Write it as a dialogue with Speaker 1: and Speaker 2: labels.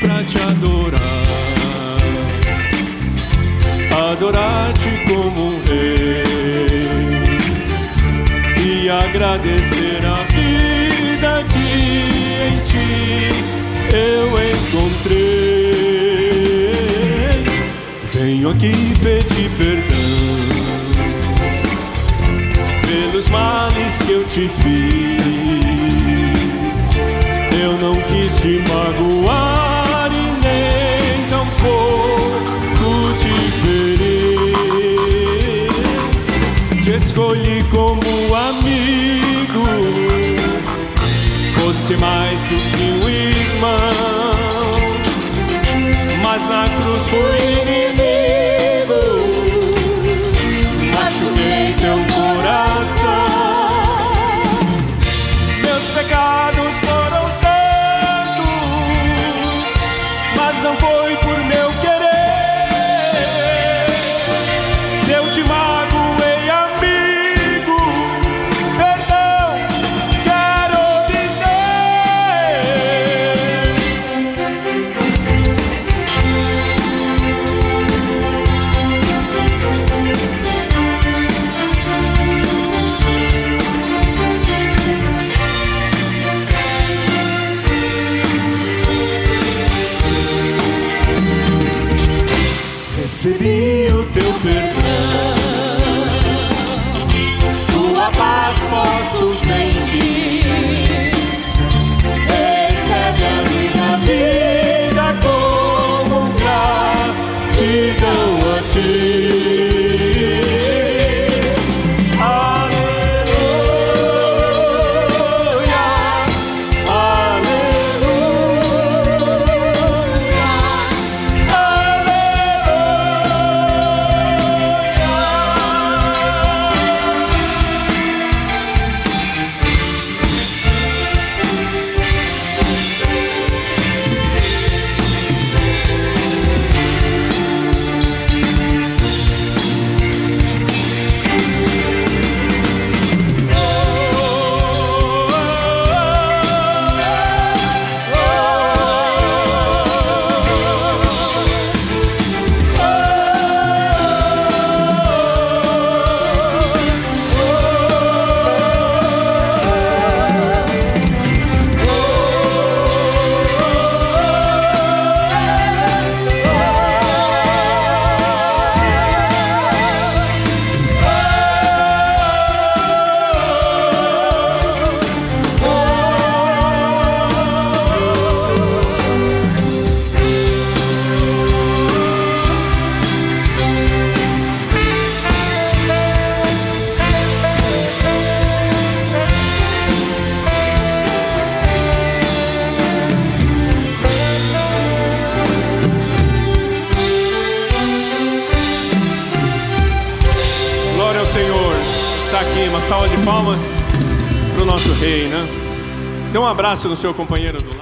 Speaker 1: pra te adorar, adorar-te como um rei e agradecer a vida que em ti eu encontrei. Venho aqui pedir perdão pelos males que eu te fiz. Não quis te magoar e nem tampouco te ferir. Te escolhi como amigo, foste mais do que um irmão, mas na cruz fui Recebi o teu perdão, tua paz posso sentir. Está aqui uma salva de palmas para o nosso rei, né? Dê um abraço no seu companheiro do lado.